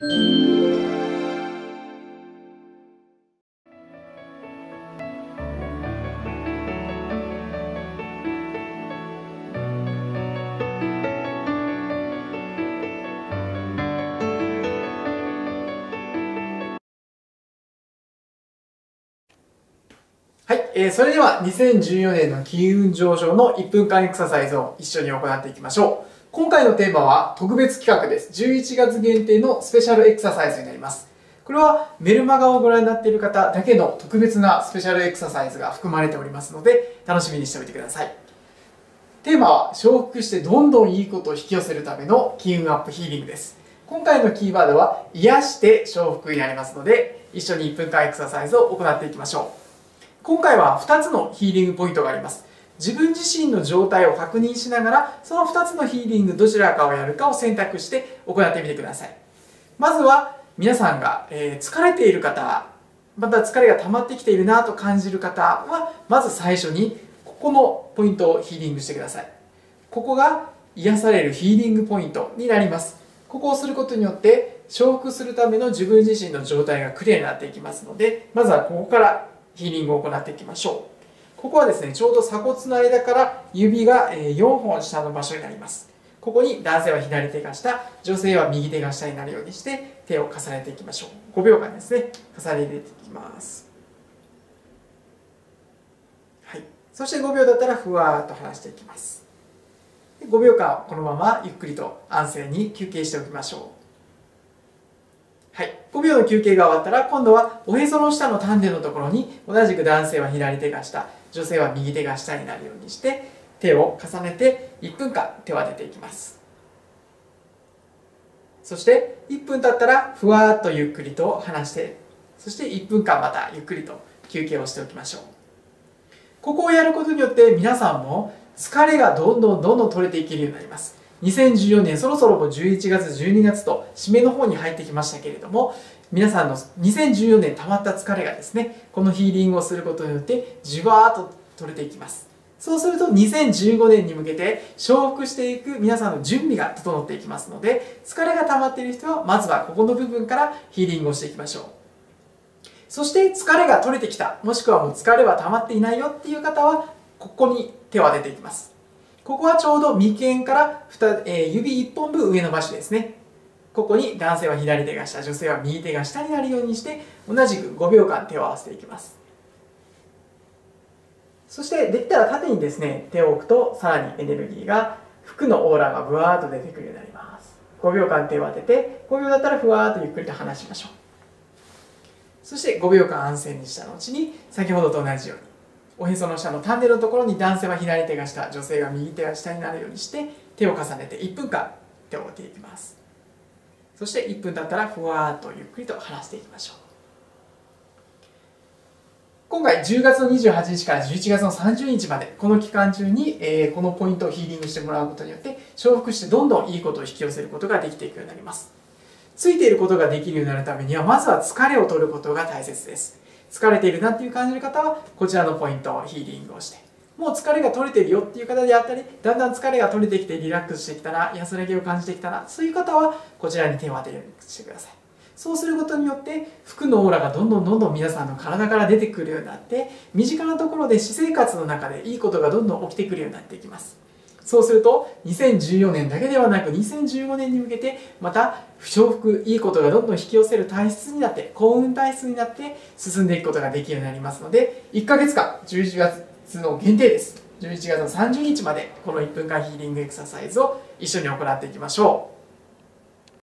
はい、えー、それでは2014年の金運上昇の1分間エクササイズを一緒に行っていきましょう。今回のテーマは特別企画です。11月限定のスペシャルエクササイズになります。これはメルマガをご覧になっている方だけの特別なスペシャルエクササイズが含まれておりますので、楽しみにしておいてください。テーマは、重複してどんどんいいことを引き寄せるための金運アップヒーリングです。今回のキーワードは、癒して重複になりますので、一緒に1分間エクササイズを行っていきましょう。今回は2つのヒーリングポイントがあります。自分自身の状態を確認しながら、その2つのヒーリングどちらかをやるかを選択して行ってみてください。まずは、皆さんが、え疲れている方、また疲れが溜まってきているなと感じる方は、まず最初に、ここのポイントをヒーリングしてください。ここが癒されるヒーリングポイントになります。ここをすることによって、重複するための自分自身の状態がクリアになっていきますので、まずはここからヒーリングを行っていきましょう。ここはですね、ちょうど鎖骨の間から指が4本下の場所になります。ここに男性は左手が下、女性は右手が下になるようにして手を重ねていきましょう。5秒間ですね、重ねていきます。はい。そして5秒だったらふわーっと離していきます。5秒間このままゆっくりと安静に休憩しておきましょう。はい。5秒の休憩が終わったら、今度はおへその下の丹田のところに、同じく男性は左手が下、女性は右手が下になるようにして、手を重ねて1分間手を当てていきます。そして1分経ったら、ふわっとゆっくりと離して、そして1分間またゆっくりと休憩をしておきましょう。ここをやることによって皆さんも疲れがどんどんどんどん取れていけるようになります。2014年そろそろも11月12月と締めの方に入ってきましたけれども皆さんの2014年溜まった疲れがですねこのヒーリングをすることによってじわーっと取れていきます。そうすると2015年に向けて重複していく皆さんの準備が整っていきますので疲れが溜まっている人はまずはここの部分からヒーリングをしていきましょう。そして疲れが取れてきたもしくはもう疲れは溜まっていないよっていう方はここに手を当てていきます。ここはちょうど眉間から、え、指1本分上の場所ですね。ここに男性は左手が下、女性は右手が下になるようにして、同じく5秒間手を合わせていきます。そしてできたら縦にですね、手を置くとさらにエネルギーが、服のオーラがブワーッと出てくるようになります。5秒間手を当てて、5秒だったらふわーっとゆっくりと離しましょう。そして5秒間安静にした後に、先ほどと同じように、おへその下の丹田のところに男性は左手が下女性が右手が下になるようにして手を重ねて1分間手を置いていきますそして1分経ったらふわっとゆっくりと離していきましょう今回10月の28日から11月の30日までこの期間中に、えー、このポイントをヒーリングしてもらうことによって重複してどんどんいいことを引き寄せることができていくようになりますついていることができるようになるためにはまずは疲れを取ることが大切です疲れているなっていう感じる方はこちらのポイントをヒーリングをして。もう疲れが取れてるよっていう方であったりだんだん疲れが取れてきてリラックスしてきたな安らぎを感じてきたなそういう方はこちらに手を当てるようにしてください。そうすることによって服のオーラがどんどんどんどん皆さんの体から出てくるようになって身近なところで私生活の中でいいことがどんどん起きてくるようになっていきます。そうすると2014年だけではなく2015年に向けてまた不祥福いいことがどんどん引き寄せる体質になって幸運体質になって進んでいくことができるようになりますので1ヶ月間11月の限定です。11月の30日までこの1分間ヒーリングエクササイズを一緒に行っていきましょう。